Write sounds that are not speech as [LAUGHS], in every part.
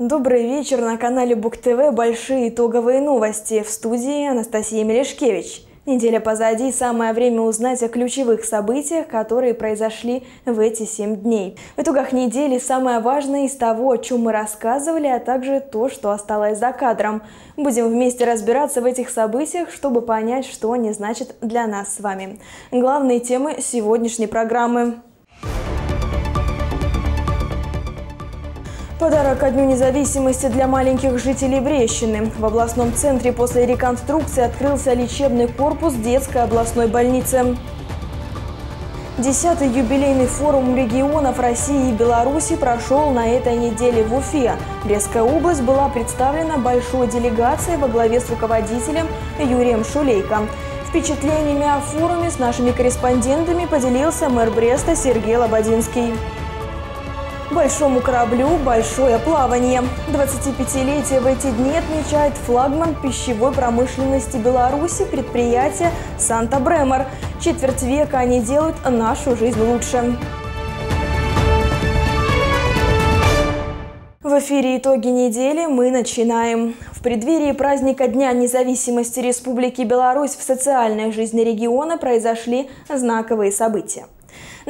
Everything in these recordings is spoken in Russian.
Добрый вечер на канале Бук ТВ «Большие итоговые новости». В студии Анастасия Мелешкевич. Неделя позади, самое время узнать о ключевых событиях, которые произошли в эти семь дней. В итогах недели самое важное из того, о чем мы рассказывали, а также то, что осталось за кадром. Будем вместе разбираться в этих событиях, чтобы понять, что они значат для нас с вами. Главные темы сегодняшней программы. Подарок ко Дню независимости для маленьких жителей Брещины. В областном центре после реконструкции открылся лечебный корпус детской областной больницы. Десятый юбилейный форум регионов России и Беларуси прошел на этой неделе в Уфе. Брестская область была представлена большой делегацией во главе с руководителем Юрием Шулейко. Впечатлениями о форуме с нашими корреспондентами поделился мэр Бреста Сергей Лободинский. Большому кораблю большое плавание. 25-летие в эти дни отмечает флагман пищевой промышленности Беларуси предприятие «Санта-Бремор». Четверть века они делают нашу жизнь лучше. В эфире «Итоги недели» мы начинаем. В преддверии праздника Дня независимости Республики Беларусь в социальной жизни региона произошли знаковые события.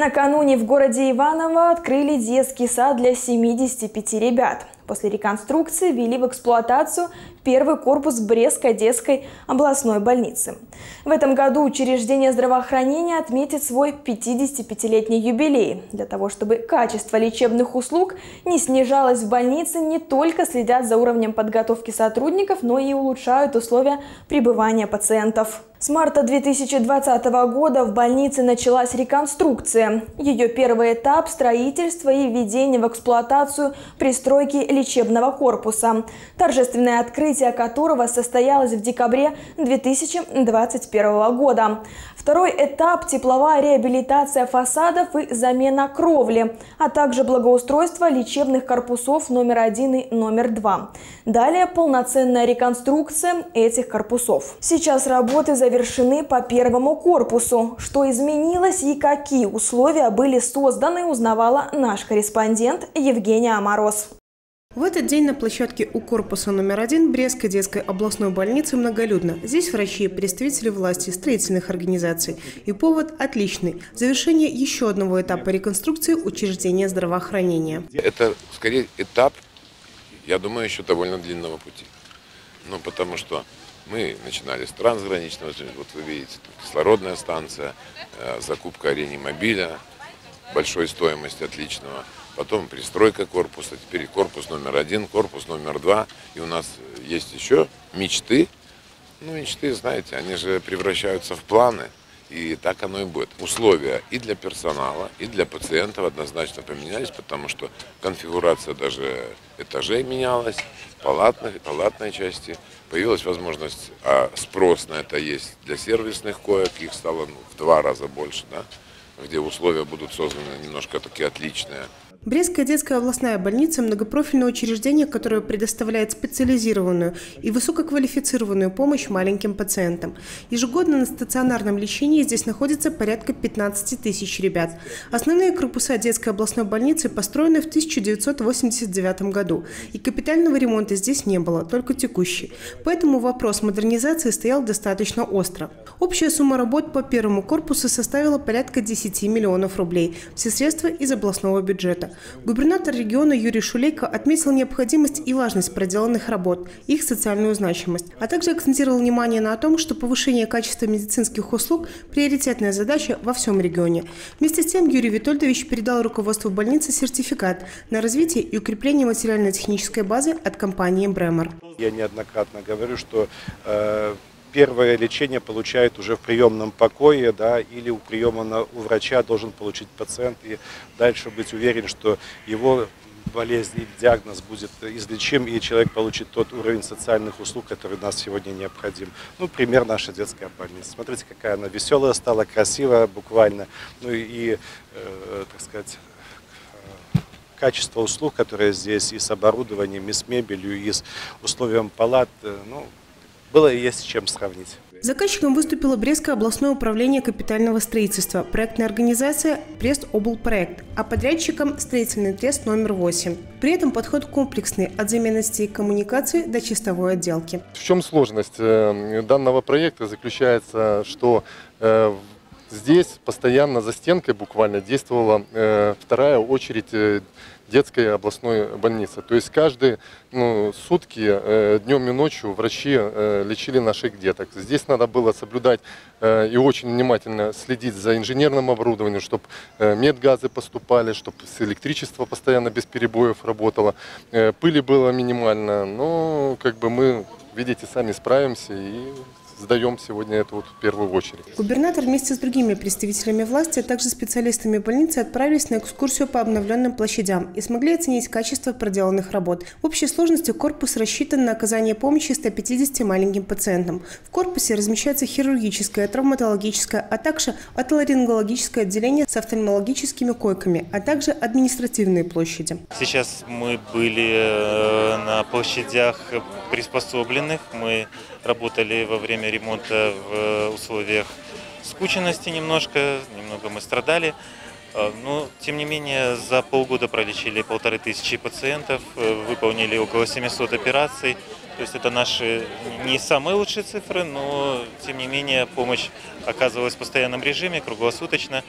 Накануне в городе Иваново открыли детский сад для 75 ребят. После реконструкции ввели в эксплуатацию первый корпус Брестской детской областной больницы. В этом году учреждение здравоохранения отметит свой 55-летний юбилей. Для того, чтобы качество лечебных услуг не снижалось в больнице, не только следят за уровнем подготовки сотрудников, но и улучшают условия пребывания пациентов. С марта 2020 года в больнице началась реконструкция. Ее первый этап – строительство и введение в эксплуатацию пристройки лечебного корпуса, торжественное открытие которого состоялось в декабре 2021 года. Второй этап – тепловая реабилитация фасадов и замена кровли, а также благоустройство лечебных корпусов номер один и номер два. Далее полноценная реконструкция этих корпусов. Сейчас работы завершены по первому корпусу. Что изменилось и какие условия были созданы, узнавала наш корреспондент Евгения Мороз. В этот день на площадке у корпуса номер один Брестской детской областной больницы многолюдно. Здесь врачи, представители власти, строительных организаций. И повод отличный – завершение еще одного этапа реконструкции учреждения здравоохранения. Это, скорее, этап, я думаю, еще довольно длинного пути. Ну, потому что мы начинали с трансграничного, вот вы видите, кислородная станция, э, закупка реанимобиля большой стоимости отличного – потом пристройка корпуса, теперь корпус номер один, корпус номер два. И у нас есть еще мечты. Ну, мечты, знаете, они же превращаются в планы. И так оно и будет. Условия и для персонала, и для пациентов однозначно поменялись, потому что конфигурация даже этажей менялась, палатной, палатной части. Появилась возможность, а спрос на это есть для сервисных коек, их стало ну, в два раза больше, да, где условия будут созданы немножко такие отличные. Брестская детская областная больница – многопрофильное учреждение, которое предоставляет специализированную и высококвалифицированную помощь маленьким пациентам. Ежегодно на стационарном лечении здесь находится порядка 15 тысяч ребят. Основные корпуса детской областной больницы построены в 1989 году, и капитального ремонта здесь не было, только текущий. Поэтому вопрос модернизации стоял достаточно остро. Общая сумма работ по первому корпусу составила порядка 10 миллионов рублей. Все средства из областного бюджета. Губернатор региона Юрий Шулейко отметил необходимость и важность проделанных работ, их социальную значимость, а также акцентировал внимание на том, что повышение качества медицинских услуг – приоритетная задача во всем регионе. Вместе с тем Юрий Витольдович передал руководству больницы сертификат на развитие и укрепление материально-технической базы от компании «Бремер». Я неоднократно говорю, что э, первое лечение получает уже в приемном покое, да, или у приема на, у врача должен получить пациент и дальше быть уверен, что его болезнь или диагноз будет излечим, и человек получит тот уровень социальных услуг, который у нас сегодня необходим. Ну, пример наша детская больница. Смотрите, какая она веселая стала, красивая буквально. Ну и, э, так сказать, качество услуг, которые здесь и с оборудованием, и с мебелью, и с условием палат, э, ну, было и есть с чем сравнить. Заказчиком выступило Брестское областное управление капитального строительства, проектная организация «Брест Облпроект», а подрядчиком – строительный трест номер 8. При этом подход комплексный от замены сетей коммуникации до чистовой отделки. В чем сложность э, данного проекта заключается, что э, Здесь постоянно за стенкой буквально действовала э, вторая очередь детской областной больницы. То есть каждые ну, сутки, э, днем и ночью врачи э, лечили наших деток. Здесь надо было соблюдать э, и очень внимательно следить за инженерным оборудованием, чтобы э, медгазы поступали, чтобы электричество постоянно без перебоев работало. Э, пыли было минимально, но как бы мы, видите, сами справимся и сдаем сегодня это вот в первую очередь. Губернатор вместе с другими представителями власти, а также специалистами больницы отправились на экскурсию по обновленным площадям и смогли оценить качество проделанных работ. В общей сложности корпус рассчитан на оказание помощи 150 маленьким пациентам. В корпусе размещается хирургическое, травматологическое, а также отоларингологическое отделение с офтальмологическими койками, а также административные площади. Сейчас мы были э, на площадях приспособленных. Мы работали во время ремонта в условиях скученности немножко, немного мы страдали. А, но, тем не менее, за полгода пролечили полторы тысячи пациентов, э, выполнили около 700 операций. То есть это наши не самые лучшие цифры, но, тем не менее, помощь оказывалась в постоянном режиме, круглосуточно.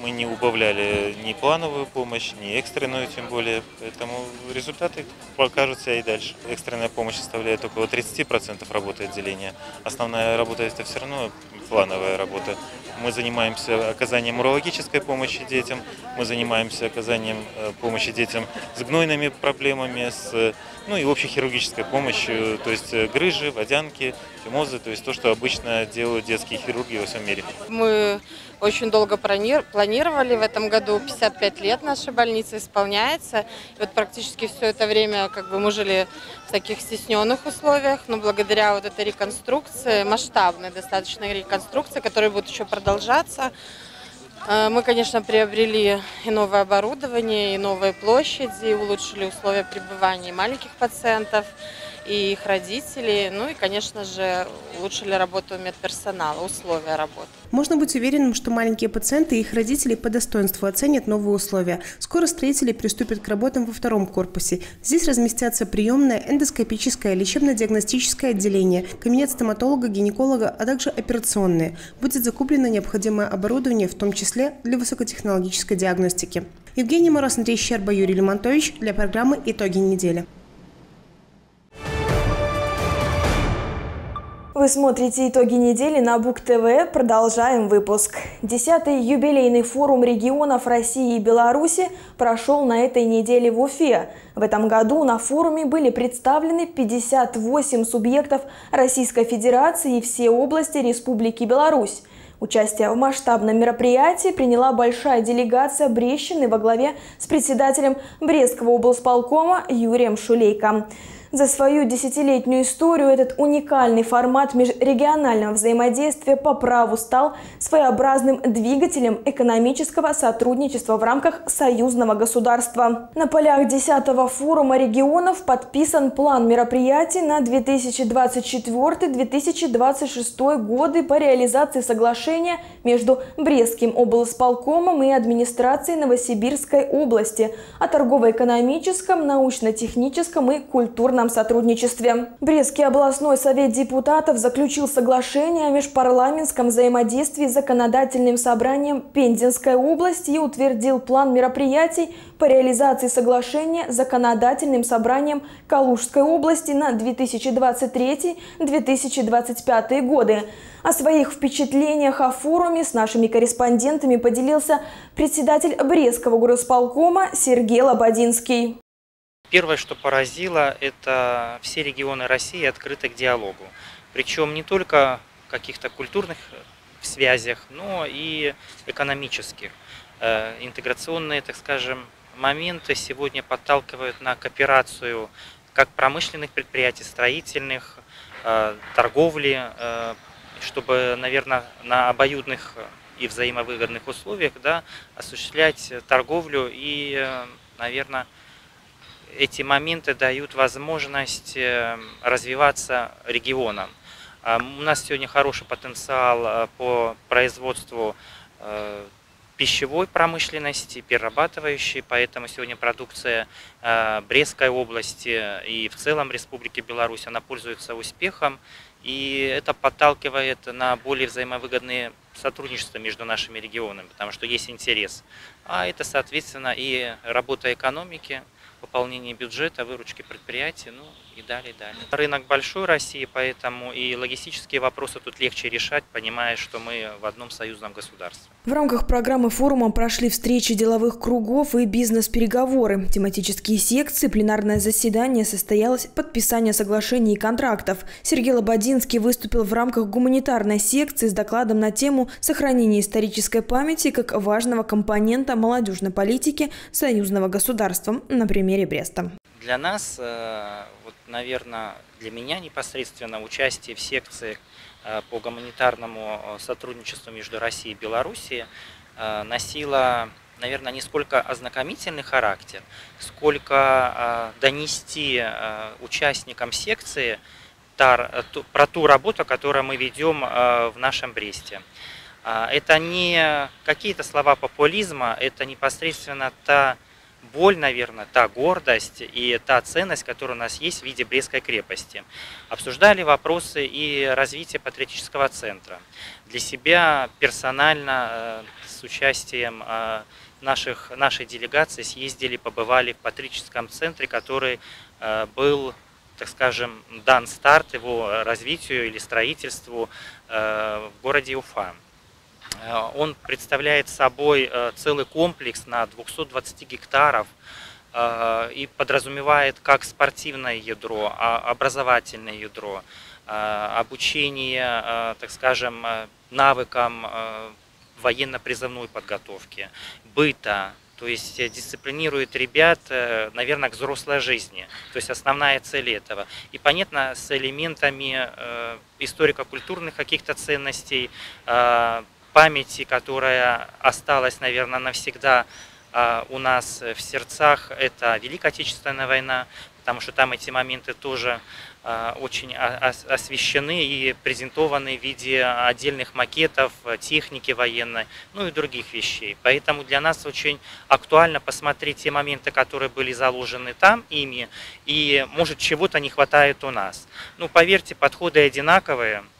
Мы не убавляли ни плановую помощь, ни экстренную тем более. Поэтому результаты покажутся и дальше. Экстренная помощь составляет около 30% работы отделения. Основная работа это все равно плановая работа. Мы занимаемся оказанием урологической помощи детям, мы занимаемся оказанием э, помощи детям с гнойными проблемами, с, ну и общей хирургической помощью, то есть э, грыжи, водянки, фимозы, то есть то, что обычно делают детские хирурги во всем мире. Мы очень долго планировали в этом году, 55 лет нашей больницы исполняется. И вот практически все это время как бы мы жили в таких стесненных условиях, но благодаря вот этой реконструкции, масштабной достаточно реконструкции, которая будет еще продолжаться, э, мы, конечно, приобрели и новое оборудование, и новые площади, и улучшили условия пребывания маленьких пациентов и их родителей. Ну и, конечно же, улучшили работу медперсонала, условия работы. Можно быть уверенным, что маленькие пациенты и их родители по достоинству оценят новые условия. Скоро строители приступят к работам во втором корпусе. Здесь разместятся приемное, эндоскопическое, лечебно-диагностическое отделение, кабинет стоматолога, гинеколога, а также операционные. Будет закуплено необходимое оборудование, в том числе для высокотехнологической диагностики. Евгений Мороз, Андрей Щерба, Юрий Лемонтович для программы «Итоги недели». Вы смотрите итоги недели на Бук ТВ. Продолжаем выпуск. Десятый юбилейный форум регионов России и Беларуси прошел на этой неделе в Уфе. В этом году на форуме были представлены 58 субъектов Российской Федерации и все области Республики Беларусь. Участие в масштабном мероприятии приняла большая делегация Брещины во главе с председателем Брестского облсполкома Юрием Шулейко. За свою десятилетнюю историю этот уникальный формат межрегионального взаимодействия по праву стал своеобразным двигателем экономического сотрудничества в рамках союзного государства. На полях 10-го форума регионов подписан план мероприятий на 2024-2026 годы по реализации соглашения между Брестским облсполкомом и администрацией Новосибирской области о торгово-экономическом, научно-техническом и культурном региональном сотрудничестве. Брестский областной совет депутатов заключил соглашение о межпарламентском взаимодействии с законодательным собранием Пензенской области и утвердил план мероприятий по реализации соглашения с законодательным собранием Калужской области на 2023-2025 годы. О своих впечатлениях о форуме с нашими корреспондентами поделился председатель Брестского горосполкома Сергей Лободинский. Первое, что поразило, это все регионы России открыты к диалогу. Причем не только в каких-то культурных связях, но и экономических. Э, интеграционные, так скажем, моменты сегодня подталкивают на кооперацию как промышленных предприятий, строительных, э, торговли, э, чтобы, наверное, на обоюдных и взаимовыгодных условиях да, осуществлять торговлю и, наверное, эти моменты дают возможность э, развиваться регионам. У нас сегодня хороший потенциал по производству пищевой промышленности, перерабатывающей, поэтому сегодня продукция Брестской области и в целом Республики Беларусь, она пользуется успехом, и это подталкивает на более взаимовыгодные сотрудничества между нашими регионами, потому что есть интерес. А это, соответственно, и работа экономики, пополнение бюджета, выручки предприятий, ну и далее, и далее. Рынок большой России, поэтому и логистические вопросы тут легче решать, понимая, что мы в одном союзном государстве. В рамках программы форума прошли встречи деловых кругов и бизнес-переговоры, тематические секции, пленарное заседание состоялось подписание соглашений и контрактов. Сергей Лободинский выступил в рамках гуманитарной секции с докладом на тему сохранения исторической памяти как важного компонента молодежной политики союзного государства на примере Бреста. Для нас, э, наверное, для меня непосредственно участие в секции э, по гуманитарному э, сотрудничеству между Россией и Белоруссией носило, наверное, не сколько ознакомительный характер, сколько донести участникам секции про ту работу, которую мы ведем в нашем Бресте. Это не какие-то слова популизма, это непосредственно та боль, наверное, та гордость и та ценность, которая у нас есть в виде Брестской крепости. Обсуждали вопросы и развития патриотического центра. Для себя персонально э, с участием э, наших, нашей делегации съездили, побывали в патриотическом центре, который э, был так скажем, дан старт его развитию или строительству в городе Уфа. Э, он представляет собой э, целый комплекс на 220 гектаров э, и подразумевает как спортивное ядро, а, образовательное ядро, обучение, так скажем, навыкам военно-призывной подготовки, быта, то есть дисциплинирует ребят, наверное, к взрослой жизни. То есть основная цель этого. И понятно, с элементами историко-культурных каких-то ценностей, памяти, которая осталась, наверное, навсегда а, у нас в сердцах, это Великая Отечественная война, потому что там эти моменты тоже а, очень освещены и презентованы в виде отдельных макетов, техники военной, ну и других вещей. Поэтому для нас очень актуально посмотреть те моменты, которые были заложены там ими, и может чего-то не хватает у нас. Ну, поверьте, подходы одинаковые –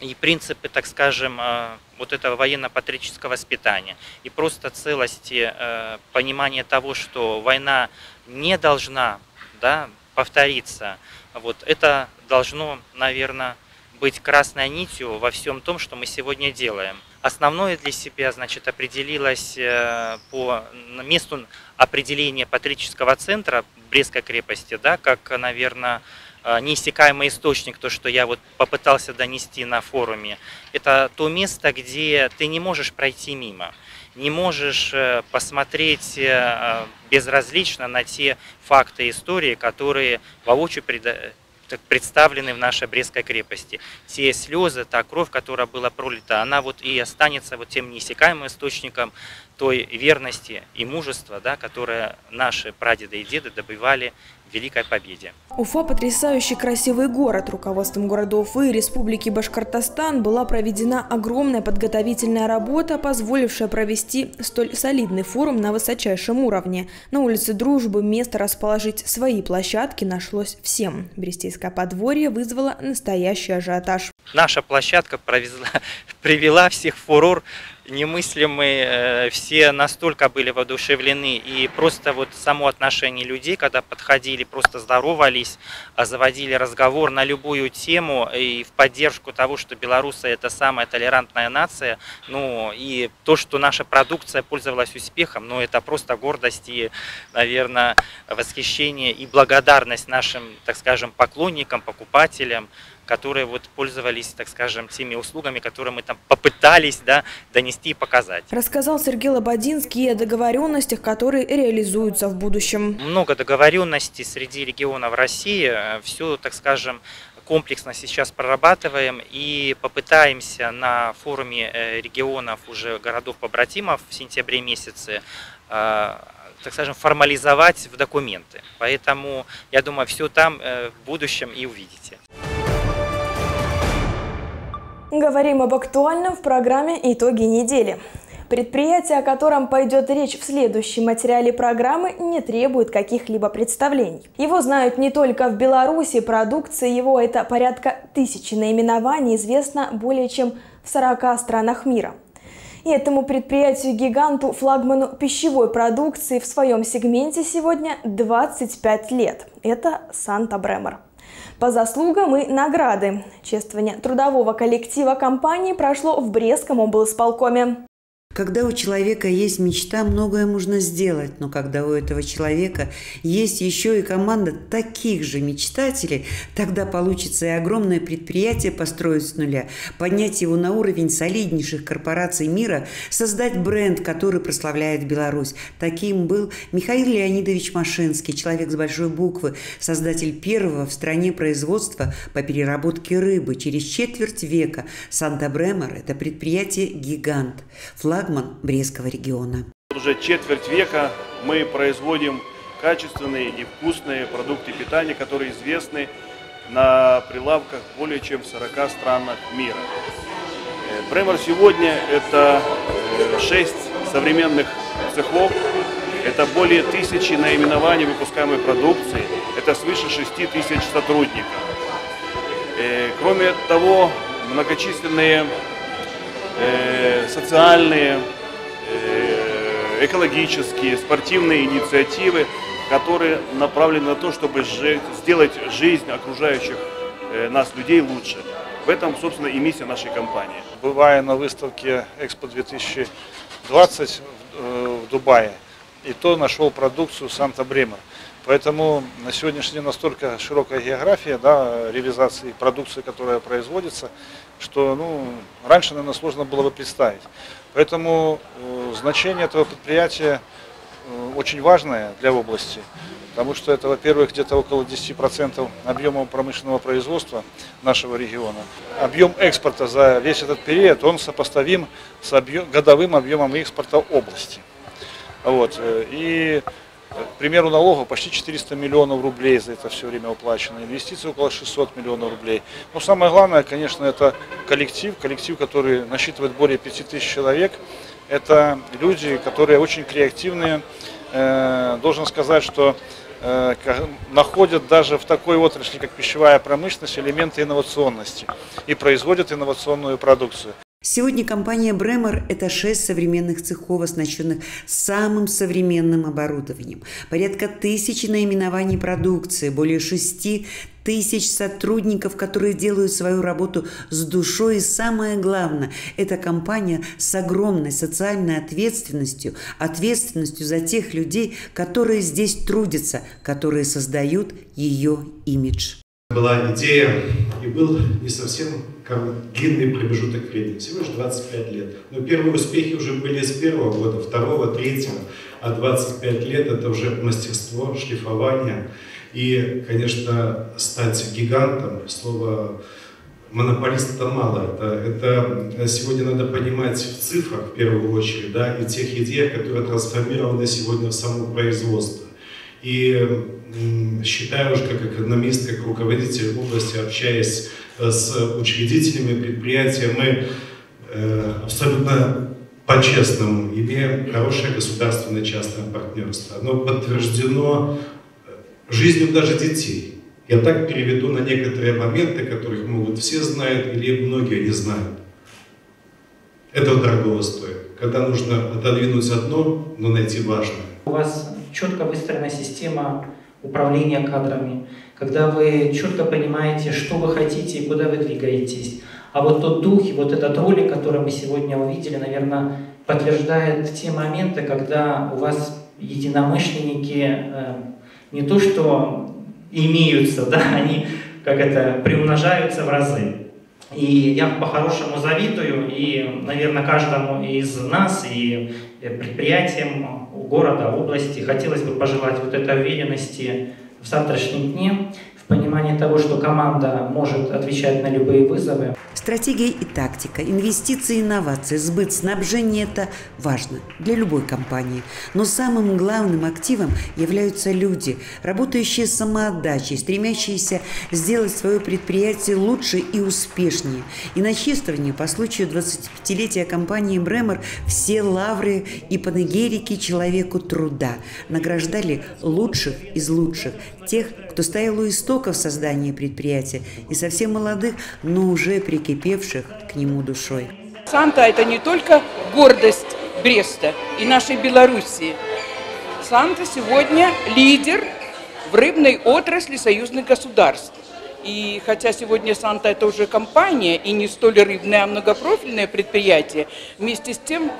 и принципы, так скажем, э, вот этого военно-патриотического воспитания и просто целости э, понимания того, что война не должна да, повториться, вот это должно, наверное, быть красной нитью во всем том, что мы сегодня делаем. Основное для себя, значит, определилось э, по месту определения патриотического центра Брестской крепости, да, как, наверное, неиссякаемый источник, то, что я вот попытался донести на форуме, это то место, где ты не можешь пройти мимо, не можешь э, посмотреть э, безразлично на те факты истории, которые воочию представлены в нашей Брестской крепости. Те слезы, та кровь, которая была пролита, она вот и останется вот тем неиссякаемым источником той верности и мужества, да, которое наши прадеды и деды добывали Великой Победе. Уфа – потрясающий красивый город. Руководством города Уфы и Республики Башкортостан была проведена огромная подготовительная работа, позволившая провести столь солидный форум на высочайшем уровне. На улице Дружбы место расположить свои площадки нашлось всем. Брестейское подворье вызвало настоящий ажиотаж. Наша площадка провезла, [LAUGHS] привела всех в фурор немыслимые, э, все настолько были воодушевлены, и просто вот само отношение людей, когда подходили, просто здоровались, а заводили разговор на любую тему и в поддержку того, что белорусы это самая толерантная нация, ну и то, что наша продукция пользовалась успехом, ну это просто гордость и, наверное, восхищение и благодарность нашим, так скажем, поклонникам, покупателям, которые вот пользовались, так скажем, теми услугами, которые мы там попытались да, донести и показать. Рассказал Сергей Лободинский о договоренностях, которые реализуются в будущем. Много договоренностей среди регионов России. Все, так скажем, комплексно сейчас прорабатываем и попытаемся на форуме э, регионов уже городов-побратимов в сентябре месяце э, так скажем, формализовать в документы. Поэтому, я думаю, все там э, в будущем и увидите. Говорим об актуальном в программе «Итоги недели». Предприятие, о котором пойдет речь в следующем материале программы, не требует каких-либо представлений. Его знают не только в Беларуси, продукция его – это порядка тысячи наименований, известно более чем в 40 странах мира. И этому предприятию-гиганту, флагману пищевой продукции в своем сегменте сегодня 25 лет. Это Санта Бремер. По заслугам и награды. Чествование трудового коллектива компании прошло в Брестском облсполкоме. Когда у человека есть мечта, многое можно сделать, но когда у этого человека есть еще и команда таких же мечтателей, тогда получится и огромное предприятие построить с нуля, поднять его на уровень солиднейших корпораций мира, создать бренд, который прославляет Беларусь. Таким был Михаил Леонидович Машинский, человек с большой буквы, создатель первого в стране производства по переработке рыбы. Через четверть века Санта-Бремер – это предприятие-гигант, флаг флагман Брестского региона. Уже четверть века мы производим качественные и вкусные продукты питания, которые известны на прилавках более чем в 40 странах мира. Э, Бремер сегодня это 6 э, современных цехов, это более тысячи наименований выпускаемой продукции, это свыше 6 тысяч сотрудников. Э, кроме того, многочисленные Э, социальные, э, экологические, спортивные инициативы, которые направлены на то, чтобы сделать жизнь окружающих э, нас людей лучше. В этом, собственно, и миссия нашей компании. Бывая на выставке Экспо 2020 в Дубае, и то нашел продукцию Санта-Бремер. Поэтому на сегодняшний день настолько широкая география да, реализации продукции, которая производится, что ну, раньше, наверное, сложно было бы представить. Поэтому э, значение этого предприятия э, очень важное для области, потому что это, во-первых, где-то около 10% объема промышленного производства нашего региона. Объем экспорта за весь этот период, он сопоставим с объем, годовым объемом экспорта области. Вот. Э, и к примеру, налогов почти 400 миллионов рублей за это все время уплачено, инвестиций около 600 миллионов рублей. Но самое главное, конечно, это коллектив, коллектив, который насчитывает более 5000 человек. Это люди, которые очень креативные. Э, должен сказать, что э, находят даже в такой отрасли, как пищевая промышленность, элементы инновационности и производят инновационную продукцию. Сегодня компания Бремер – это шесть современных цехов, оснащенных самым современным оборудованием, порядка тысячи наименований продукции, более шести тысяч сотрудников, которые делают свою работу с душой. И самое главное, это компания с огромной социальной ответственностью, ответственностью за тех людей, которые здесь трудятся, которые создают ее имидж. Была идея и был не совсем длинный промежуток времени, всего лишь 25 лет. Но первые успехи уже были с первого года, второго, третьего, а 25 лет это уже мастерство, шлифование. И, конечно, стать гигантом, слово монополист это мало. Это, это сегодня надо понимать в цифрах в первую очередь, да, и тех идеях, которые трансформированы сегодня в само производство. И считаю уже как экономист, как руководитель области, общаясь с учредителями предприятия, мы э, абсолютно по-честному имеем хорошее государственное частное партнерство. Оно подтверждено жизнью даже детей. Я так переведу на некоторые моменты, которых могут все знают или многие не знают. Это дорого стоит. Когда нужно отодвинуть одно, но найти важное. У вас четко выстроена система управления кадрами, когда вы четко понимаете, что вы хотите и куда вы двигаетесь. А вот тот дух и вот этот ролик, который мы сегодня увидели, наверное, подтверждает те моменты, когда у вас единомышленники э, не то что имеются, да, [LAUGHS] они как это приумножаются в разы. И я по-хорошему завидую, и, наверное, каждому из нас и предприятиям города, области. Хотелось бы пожелать вот этой уверенности в завтрашнем дне, понимание того, что команда может отвечать на любые вызовы. Стратегия и тактика, инвестиции инновации, сбыт, снабжение – это важно для любой компании. Но самым главным активом являются люди, работающие с самоотдачей, стремящиеся сделать свое предприятие лучше и успешнее. И на чествовании по случаю 25-летия компании «Бремер» все лавры и панегерики человеку труда награждали лучших из лучших, тех, кто стоял у истоков создания предприятия, и совсем молодых, но уже прикипевших к нему душой. Санта – это не только гордость Бреста и нашей Белоруссии. Санта сегодня лидер в рыбной отрасли союзных государств. И хотя сегодня Санта это уже компания и не столь рыбное, а многопрофильное предприятие, вместе с тем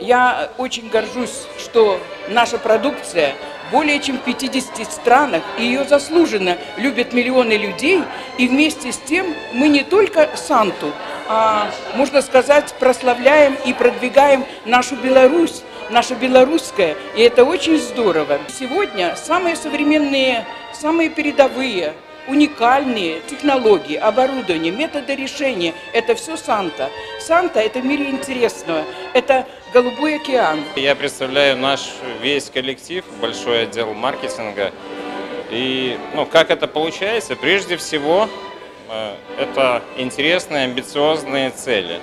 я очень горжусь, что наша продукция более чем в 50 странах, и ее заслуженно любят миллионы людей, и вместе с тем мы не только Санту, а, можно сказать, прославляем и продвигаем нашу Беларусь, наше белорусское, и это очень здорово. Сегодня самые современные, самые передовые уникальные технологии, оборудование, методы решения – это все Санта. Санта – это в мире интересного, это Голубой океан. Я представляю наш весь коллектив, большой отдел маркетинга. И ну, как это получается? Прежде всего, э, это интересные, амбициозные цели.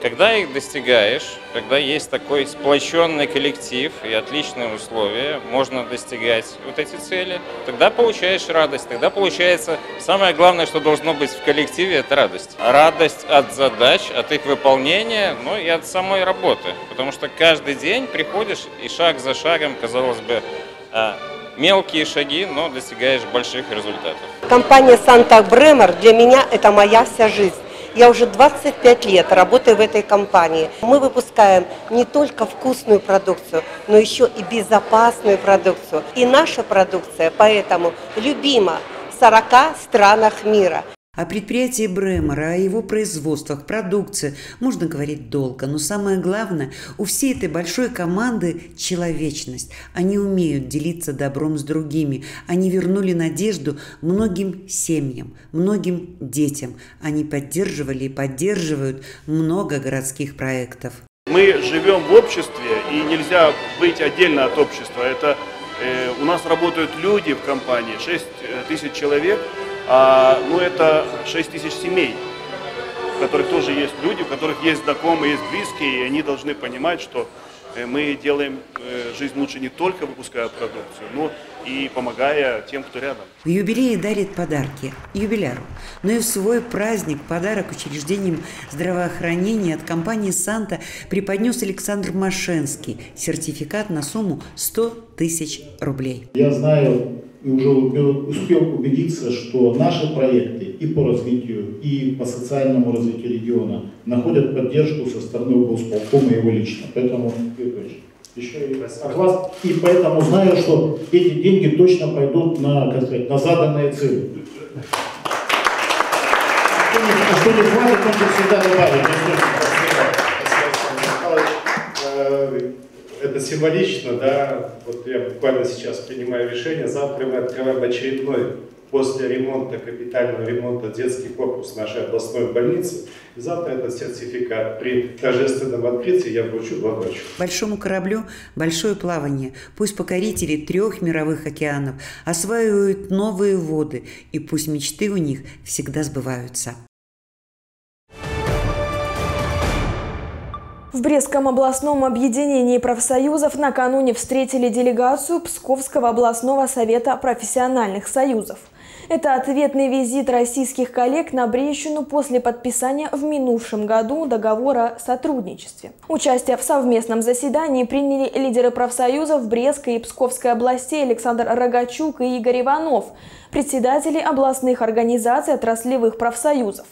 Когда их достигаешь, когда есть такой сплоченный коллектив и отличные условия, можно достигать вот эти цели, тогда получаешь радость. Тогда получается самое главное, что должно быть в коллективе, это радость. Радость от задач, от их выполнения, ну и от самой работы. Потому что каждый день приходишь и шаг за шагом, казалось бы, а, мелкие шаги, но достигаешь больших результатов. Компания «Санта Бремер» для меня это моя вся жизнь. Я уже 25 лет работаю в этой компании. Мы выпускаем не только вкусную продукцию, но еще и безопасную продукцию. И наша продукция поэтому любима в 40 странах мира. О предприятии Бремера, о его производствах, продукции можно говорить долго, но самое главное, у всей этой большой команды человечность. Они умеют делиться добром с другими. Они вернули надежду многим семьям, многим детям. Они поддерживали и поддерживают много городских проектов. Мы живем в обществе, и нельзя быть отдельно от общества. Это э, у нас работают люди в компании, 6 э, тысяч человек – а, ну это 6 тысяч семей, в которых тоже есть люди, у которых есть знакомые, есть близкие, и они должны понимать, что э, мы делаем э, жизнь лучше не только выпуская продукцию, но и помогая тем, кто рядом. В юбилее дарит подарки юбиляру, но и в свой праздник подарок учреждениям здравоохранения от компании «Санта» преподнес Александр Машенский сертификат на сумму 100 тысяч рублей. Я знаю и уже успел убедиться, что наши проекты и по развитию, и по социальному развитию региона находят поддержку со стороны облсполкома и его лично. Поэтому, еще и от вас. И поэтому знаю, что эти деньги точно пойдут на, как сказать, на заданные цели. А что не хватит, он всегда добавит. Это символично, да, вот я буквально сейчас принимаю решение, завтра мы открываем очередной после ремонта, капитального ремонта детский корпус нашей областной больницы. И завтра этот сертификат при торжественном открытии я вручу главврачу. Большому кораблю большое плавание. Пусть покорители трех мировых океанов осваивают новые воды, и пусть мечты у них всегда сбываются. В Брестском областном объединении профсоюзов накануне встретили делегацию Псковского областного совета профессиональных союзов. Это ответный визит российских коллег на Брещину после подписания в минувшем году договора о сотрудничестве. Участие в совместном заседании приняли лидеры профсоюзов Брестской и Псковской областей Александр Рогачук и Игорь Иванов, председатели областных организаций отраслевых профсоюзов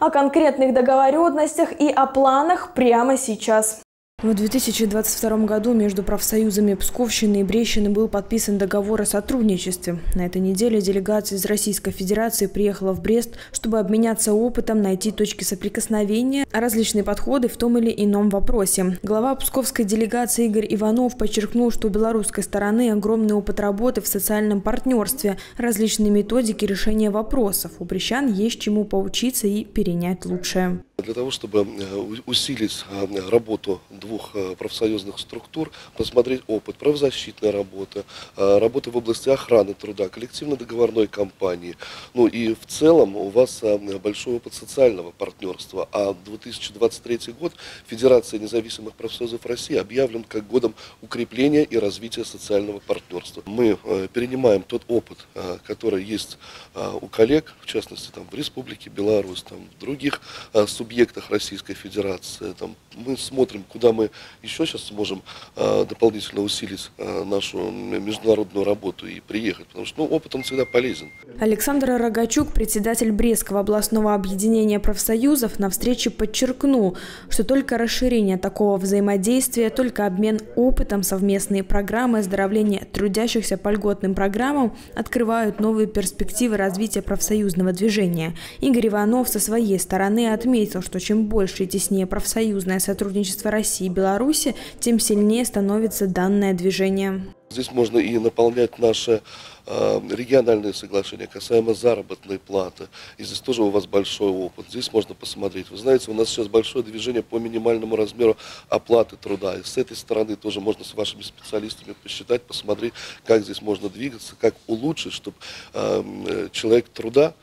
о конкретных договоренностях и о планах прямо сейчас. В 2022 году между профсоюзами Псковщины и Брещины был подписан договор о сотрудничестве. На этой неделе делегация из Российской Федерации приехала в Брест, чтобы обменяться опытом, найти точки соприкосновения, различные подходы в том или ином вопросе. Глава псковской делегации Игорь Иванов подчеркнул, что у белорусской стороны огромный опыт работы в социальном партнерстве, различные методики решения вопросов. У брещан есть чему поучиться и перенять лучшее. Для того, чтобы э, усилить э, работу двух э, профсоюзных структур, посмотреть опыт правозащитной работы, работы в области охраны труда, коллективно-договорной кампании. Ну и в целом у вас большой опыт социального партнерства. А 2023 год Федерация независимых профсоюзов России объявлен как годом укрепления и развития социального партнерства. Мы перенимаем тот опыт, который есть у коллег, в частности там, в Республике Беларусь, там, в других субъектах, субъектах Российской Федерации. Там, мы смотрим, куда мы еще сейчас сможем э, дополнительно усилить э, нашу международную работу и приехать, потому что ну, опыт он всегда полезен. Александр Рогачук, председатель Брестского областного объединения профсоюзов, на встрече подчеркнул, что только расширение такого взаимодействия, только обмен опытом, совместные программы оздоровления трудящихся по льготным программам открывают новые перспективы развития профсоюзного движения. Игорь Иванов со своей стороны отметил, отметил, что чем больше и теснее профсоюзное сотрудничество России и Беларуси, тем сильнее становится данное движение. Здесь можно и наполнять наши э, региональные соглашения касаемо заработной платы. И здесь тоже у вас большой опыт. Здесь можно посмотреть. Вы знаете, у нас сейчас большое движение по минимальному размеру оплаты труда. И с этой стороны тоже можно с вашими специалистами посчитать, посмотреть, как здесь можно двигаться, как улучшить, чтобы э, человек труда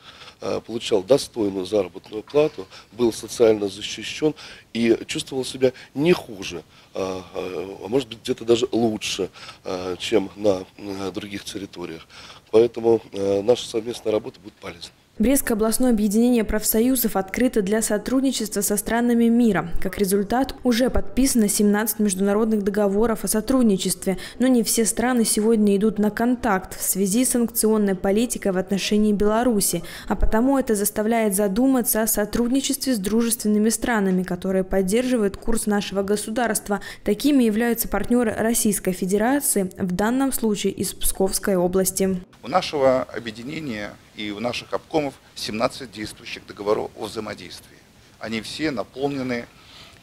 получал достойную заработную плату, был социально защищен и чувствовал себя не хуже, а, а, а может быть где-то даже лучше, а, чем на других территориях. Поэтому э, наша совместная работа будет полезна. Брестское областное объединение профсоюзов открыто для сотрудничества со странами мира. Как результат, уже подписано 17 международных договоров о сотрудничестве, но не все страны сегодня идут на контакт в связи с санкционной политикой в отношении Беларуси, а потому это заставляет задуматься о сотрудничестве с дружественными странами, которые поддерживают курс нашего государства. Такими являются партнеры Российской Федерации, в данном случае из Псковской области. У нашего объединения и у наших обкомов 17 действующих договоров о взаимодействии. Они все наполнены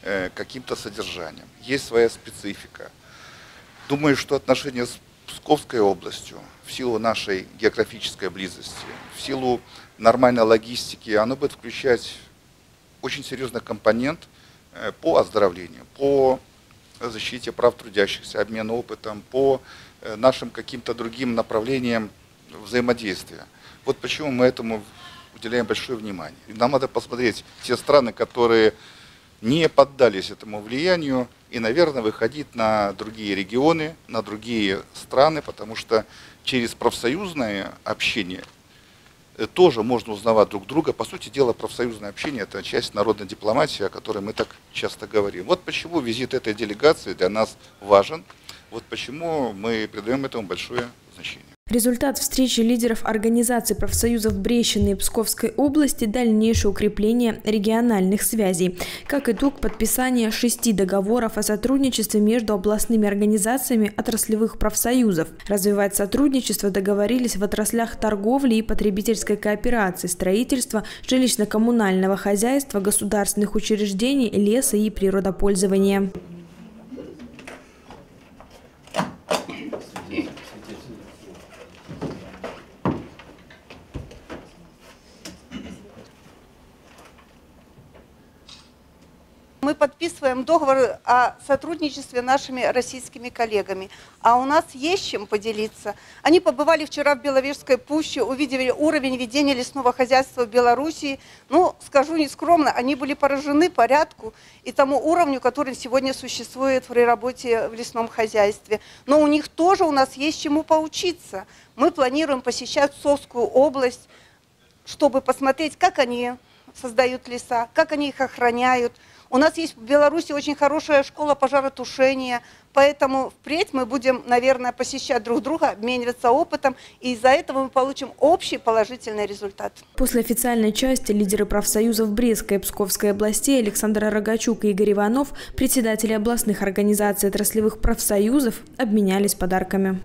э, каким-то содержанием. Есть своя специфика. Думаю, что отношения с Псковской областью в силу нашей географической близости, в силу нормальной логистики, оно будет включать очень серьезный компонент э, по оздоровлению, по защите прав трудящихся, обмену опытом, по э, нашим каким-то другим направлениям взаимодействия. Вот почему мы этому уделяем большое внимание. Нам надо посмотреть те страны, которые не поддались этому влиянию, и, наверное, выходить на другие регионы, на другие страны, потому что через профсоюзное общение э, тоже можно узнавать друг друга. По сути дела, профсоюзное общение – это часть народной дипломатии, о которой мы так часто говорим. Вот почему визит этой делегации для нас важен, вот почему мы придаем этому большое значение. Результат встречи лидеров организаций профсоюзов Брещины и Псковской области – дальнейшее укрепление региональных связей. Как итог подписания шести договоров о сотрудничестве между областными организациями отраслевых профсоюзов. Развивать сотрудничество договорились в отраслях торговли и потребительской кооперации, строительства, жилищно-коммунального хозяйства, государственных учреждений, леса и природопользования. мы подписываем договор о сотрудничестве нашими российскими коллегами. А у нас есть чем поделиться. Они побывали вчера в Беловежской пуще, увидели уровень ведения лесного хозяйства в Белоруссии. Ну, скажу нескромно, они были поражены порядку и тому уровню, который сегодня существует при работе в лесном хозяйстве. Но у них тоже у нас есть чему поучиться. Мы планируем посещать Совскую область, чтобы посмотреть, как они создают леса, как они их охраняют, У нас есть в Беларуси очень хорошая школа пожаротушения, поэтому впредь мы будем, наверное, посещать друг друга, обмениваться опытом, и из-за этого мы получим общий положительный результат. После официальной части лидеры профсоюзов Брестской и Псковской областей Александр Рогачук и Игорь Иванов, председатели областных организаций отраслевых профсоюзов, обменялись подарками.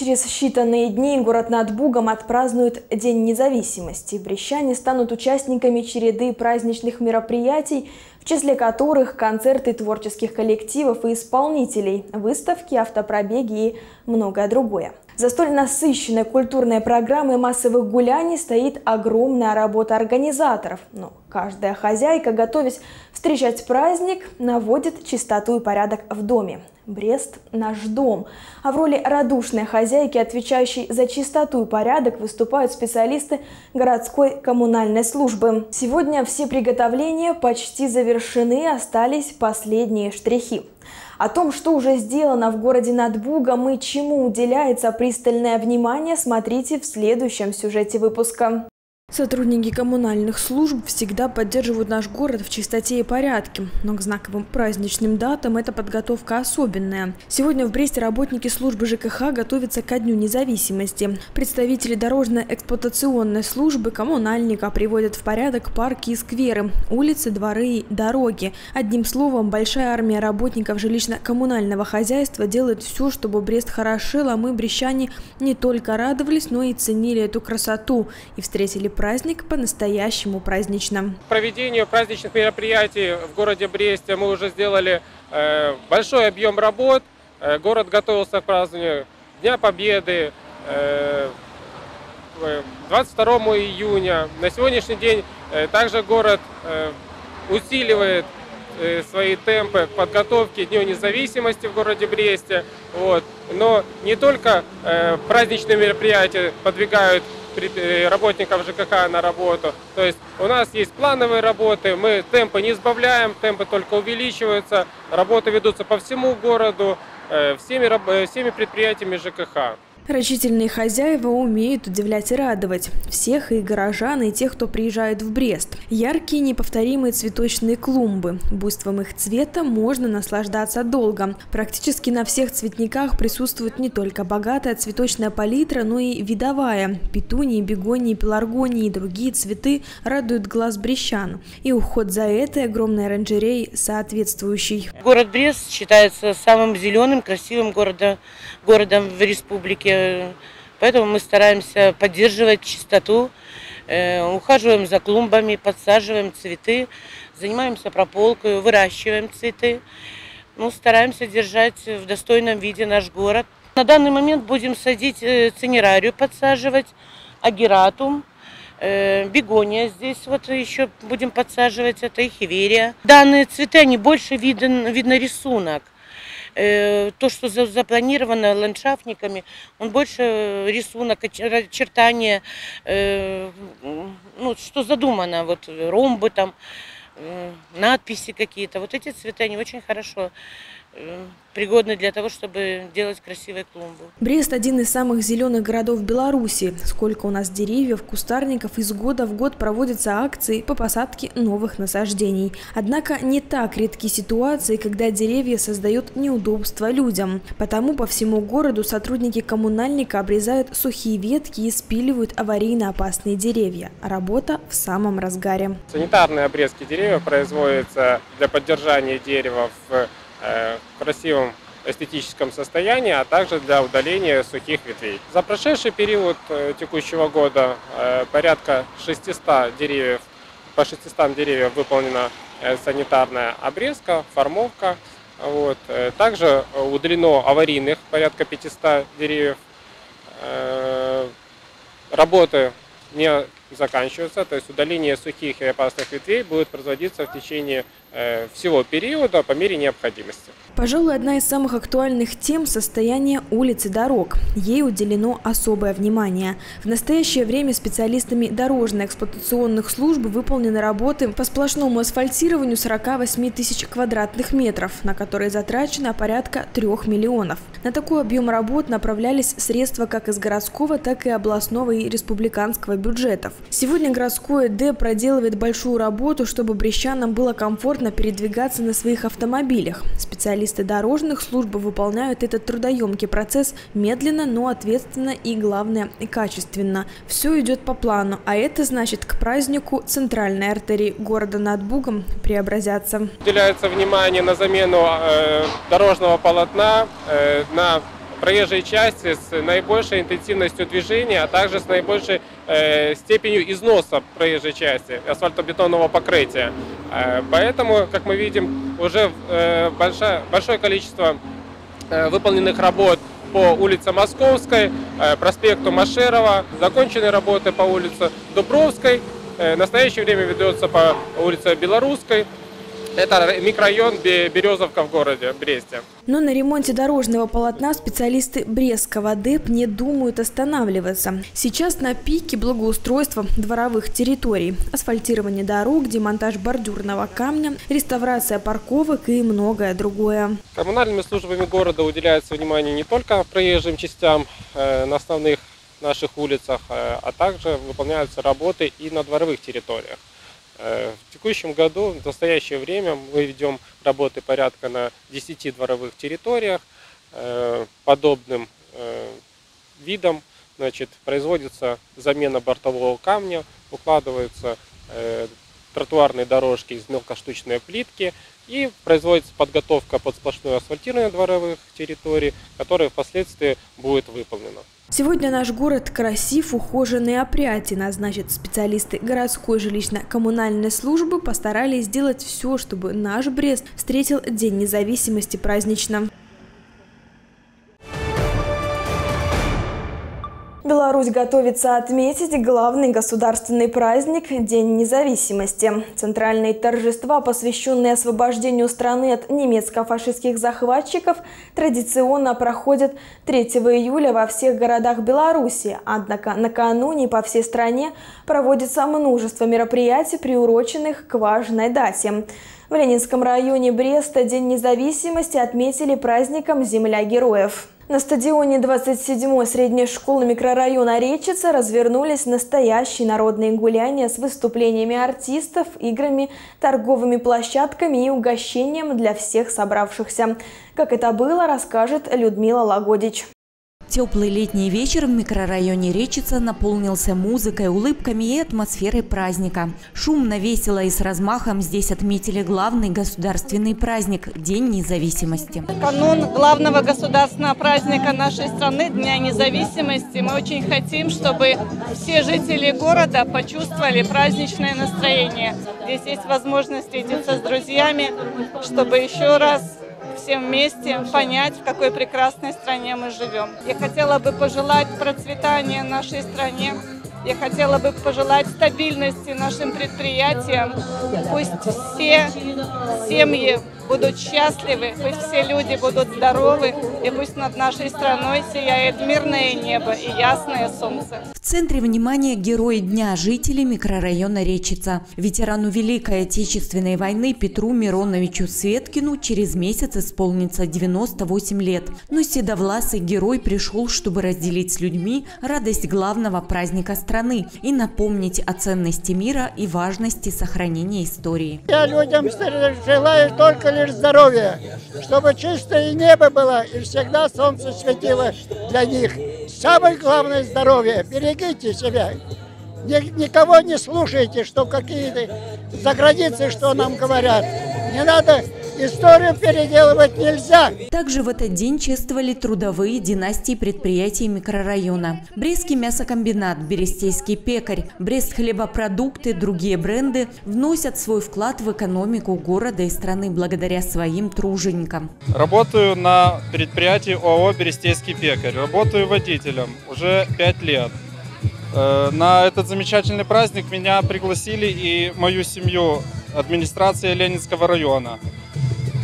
Через считанные дни город над Бугом отпразднует День независимости. Брещане станут участниками череды праздничных мероприятий, в числе которых концерты творческих коллективов и исполнителей, выставки, автопробеги и многое другое. За столь насыщенной культурной программой массовых гуляний стоит огромная работа организаторов. Но каждая хозяйка, готовясь встречать праздник, наводит чистоту и порядок в доме. Брест – наш дом. А в роли радушной хозяйки, отвечающей за чистоту и порядок, выступают специалисты городской коммунальной службы. Сегодня все приготовления почти завершены, остались последние штрихи. О том, что уже сделано в городе над и чему уделяется пристальное внимание, смотрите в следующем сюжете выпуска. Сотрудники коммунальных служб всегда поддерживают наш город в чистоте и порядке, но к знаковым праздничным датам эта подготовка особенная. Сегодня в Бресте работники службы ЖКХ готовятся ко Дню независимости. Представители дорожно-эксплуатационной службы коммунальника приводят в порядок парки и скверы, улицы, дворы и дороги. Одним словом, большая армия работников жилищно-коммунального хозяйства делает все, чтобы Брест хорошел, а мы, брещане, не только радовались, но и ценили эту красоту и встретили праздник по-настоящему праздничным. Проведению праздничных мероприятий в городе Бресте мы уже сделали э, большой объем работ. Э, город готовился к празднованию Дня Победы, э, 22 июня. На сегодняшний день э, также город э, усиливает э, свои темпы подготовки Дню независимости в городе Бресте. Вот. Но не только э, праздничные мероприятия подвигают Э, работников ЖКХ на работу. То есть у нас есть плановые работы, мы темпы не избавляем, темпы только увеличиваются, работы ведутся по всему городу, э, всеми, э, всеми предприятиями ЖКХ. Рачительные хозяева умеют удивлять и радовать. Всех и горожан, и тех, кто приезжает в Брест. Яркие неповторимые цветочные клумбы. Буйством их цвета можно наслаждаться долго. Практически на всех цветниках присутствует не только богатая цветочная палитра, но и видовая. Петунии, бегонии, пеларгонии и другие цветы радуют глаз брещан. И уход за этой огромной оранжереей соответствующий. Город Брест считается самым зеленым, красивым городом, городом в республике Поэтому мы стараемся поддерживать чистоту, э, ухаживаем за клумбами, подсаживаем цветы, занимаемся прополкой, выращиваем цветы. Ну, стараемся держать в достойном виде наш город. На данный момент будем садить э, цинерарию, подсаживать, агератум, э, бегония здесь вот еще будем подсаживать, это эхиверия. Данные цветы, они больше виден, видно рисунок. Э, то, что запланировано ландшафтниками, он больше рисунок, очертания, э, ну, что задумано, вот ромбы там, э, надписи какие-то. Вот эти цветы, они очень хорошо пригодны для того, чтобы делать красивые клумбы. Брест – один из самых зеленых городов Беларуси. Сколько у нас деревьев, кустарников, из года в год проводятся акции по посадке новых насаждений. Однако не так редки ситуации, когда деревья создают неудобства людям. Потому по всему городу сотрудники коммунальника обрезают сухие ветки и спиливают аварийно опасные деревья. Работа в самом разгаре. Санитарные обрезки деревьев производятся для поддержания дерева в Э, красивом эстетическом состоянии, а также для удаления сухих ветвей. За прошедший период э, текущего года э, порядка 600 деревьев, по 600 деревьев выполнена санитарная обрезка, формовка. Вот. Также удалено аварийных порядка 500 деревьев. Работы не заканчиваются, то есть удаление сухих и опасных ветвей будет производиться в течение Э, всего периода по мере необходимости. Пожалуй, одна из самых актуальных тем – состояние улиц и дорог. Ей уделено особое внимание. В настоящее время специалистами дорожно-эксплуатационных служб выполнены работы по сплошному асфальтированию 48 тысяч квадратных метров, на которые затрачено порядка 3 миллионов. На такой объем работ направлялись средства как из городского, так и областного и республиканского бюджетов. Сегодня городское Д проделывает большую работу, чтобы брещанам было комфортно передвигаться на своих автомобилях. Специалисты дорожных служб выполняют этот трудоемкий процесс медленно, но ответственно и, главное, качественно. Все идет по плану, а это значит к празднику центральной артерии города над Бугом преобразятся. Уделяется внимание на замену э, дорожного полотна, э, на проезжей части с наибольшей интенсивностью движения, а также с наибольшей э, степенью износа проезжей части асфальтобетонного покрытия. Э, поэтому, как мы видим, уже э, большое, большое количество э, выполненных работ по улице Московской, э, проспекту Машерова, закончены работы по улице Дубровской, э, в настоящее время ведется по улице Белорусской, это микрорайон Березовка в городе Бресте. Но на ремонте дорожного полотна специалисты Брестского ДЭП не думают останавливаться. Сейчас на пике благоустройства дворовых территорий. Асфальтирование дорог, демонтаж бордюрного камня, реставрация парковок и многое другое. Коммунальными службами города уделяется внимание не только проезжим частям э, на основных наших улицах, э, а также выполняются работы и на дворовых территориях. Э, в текущем году, в настоящее время, мы ведем работы порядка на 10 дворовых территориях. Э, подобным э, видом значит, производится замена бортового камня, укладываются тротуарные дорожки из мелкоштучной плитки и производится подготовка под сплошное асфальтирование дворовых территорий, которое впоследствии будет выполнено. Сегодня наш город красив, ухожен и опрятен, а значит специалисты городской жилищно-коммунальной службы постарались сделать все, чтобы наш Брест встретил День независимости празднично. Беларусь готовится отметить главный государственный праздник – День независимости. Центральные торжества, посвященные освобождению страны от немецко-фашистских захватчиков, традиционно проходят 3 июля во всех городах Беларуси. Однако накануне по всей стране проводится множество мероприятий, приуроченных к важной дате. В Ленинском районе Бреста День независимости отметили праздником «Земля героев». На стадионе 27-й средней школы микрорайона Речица развернулись настоящие народные гуляния с выступлениями артистов, играми, торговыми площадками и угощением для всех собравшихся. Как это было, расскажет Людмила Лагодич. Теплый летний вечер в микрорайоне Речица наполнился музыкой, улыбками и атмосферой праздника. Шумно, весело и с размахом здесь отметили главный государственный праздник – День независимости. Канун главного государственного праздника нашей страны – Дня независимости. Мы очень хотим, чтобы все жители города почувствовали праздничное настроение. Здесь есть возможность встретиться с друзьями, чтобы еще раз всем вместе понять, в какой прекрасной стране мы живем. Я хотела бы пожелать процветания нашей стране. Я хотела бы пожелать стабильности нашим предприятиям. Пусть все семьи будут счастливы, пусть все люди будут здоровы, и пусть над нашей страной сияет мирное небо и ясное солнце. В центре внимания герой дня жители микрорайона Речица. Ветерану Великой Отечественной войны Петру Мироновичу Светкину через месяц исполнится 98 лет. Но седовласый герой пришел, чтобы разделить с людьми радость главного праздника страны и напомнить о ценности мира и важности сохранения истории. Я людям желаю только лишь здоровья, чтобы чистое небо было и всегда солнце светило для них. Самое главное здоровье. Берегите себя. Никого не слушайте, что какие-то за границей что нам говорят. Не надо Историю переделывать нельзя. Также в этот день чествовали трудовые династии предприятий микрорайона. Брестский мясокомбинат, Берестейский пекарь, Брест хлебопродукты, другие бренды вносят свой вклад в экономику города и страны благодаря своим труженикам. Работаю на предприятии ОАО «Берестейский пекарь». Работаю водителем уже пять лет. Э, на этот замечательный праздник меня пригласили и мою семью администрация Ленинского района.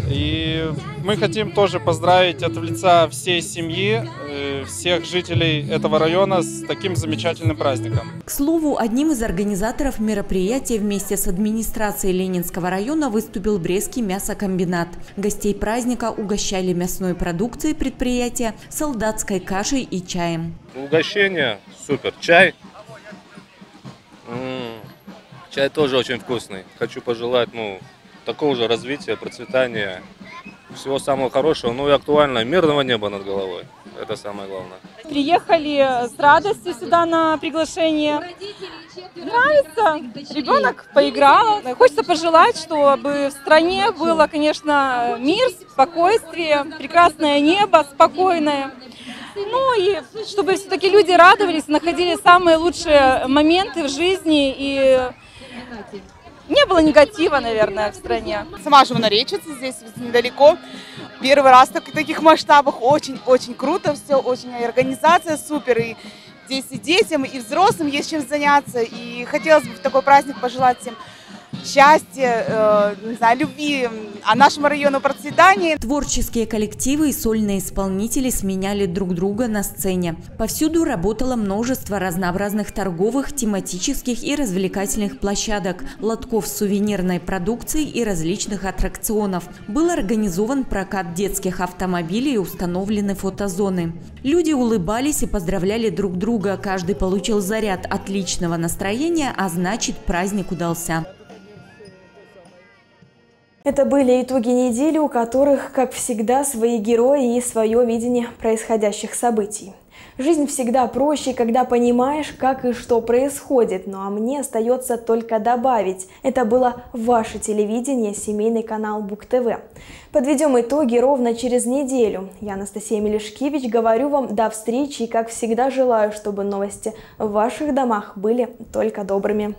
И мы хотим тоже поздравить от лица всей семьи, э, всех жителей этого района с таким замечательным праздником. К слову, одним из организаторов мероприятия вместе с администрацией Ленинского района выступил Брестский мясокомбинат. Гостей праздника угощали мясной продукцией предприятия, солдатской кашей и чаем. Угощение супер. Чай Чай тоже очень вкусный. Хочу пожелать, ну, такого же развития, процветания, всего самого хорошего, ну и актуально, мирного неба над головой. Это самое главное. Приехали с радостью сюда на приглашение. Нравится. Ребенок поиграл. Хочется пожелать, чтобы в стране было, конечно, мир, спокойствие, прекрасное небо, спокойное. Ну и чтобы все-таки люди радовались, находили самые лучшие моменты в жизни и не было негатива, наверное, в стране. Сама живу на Речице, здесь недалеко. Первый раз в таких масштабах. Очень-очень круто все, очень организация супер. И здесь и детям, и взрослым есть чем заняться. И хотелось бы в такой праздник пожелать всем счастья, э, не знаю, любви, а нашему району процветания. Творческие коллективы и сольные исполнители сменяли друг друга на сцене. Повсюду работало множество разнообразных торговых, тематических и развлекательных площадок, лотков с сувенирной продукцией и различных аттракционов. Был организован прокат детских автомобилей и установлены фотозоны. Люди улыбались и поздравляли друг друга. Каждый получил заряд отличного настроения, а значит праздник удался. Это были итоги недели, у которых, как всегда, свои герои и свое видение происходящих событий. Жизнь всегда проще, когда понимаешь, как и что происходит. Ну а мне остается только добавить. Это было ваше телевидение, семейный канал Бук ТВ. Подведем итоги ровно через неделю. Я Анастасия Мелешкевич говорю вам до встречи и, как всегда, желаю, чтобы новости в ваших домах были только добрыми.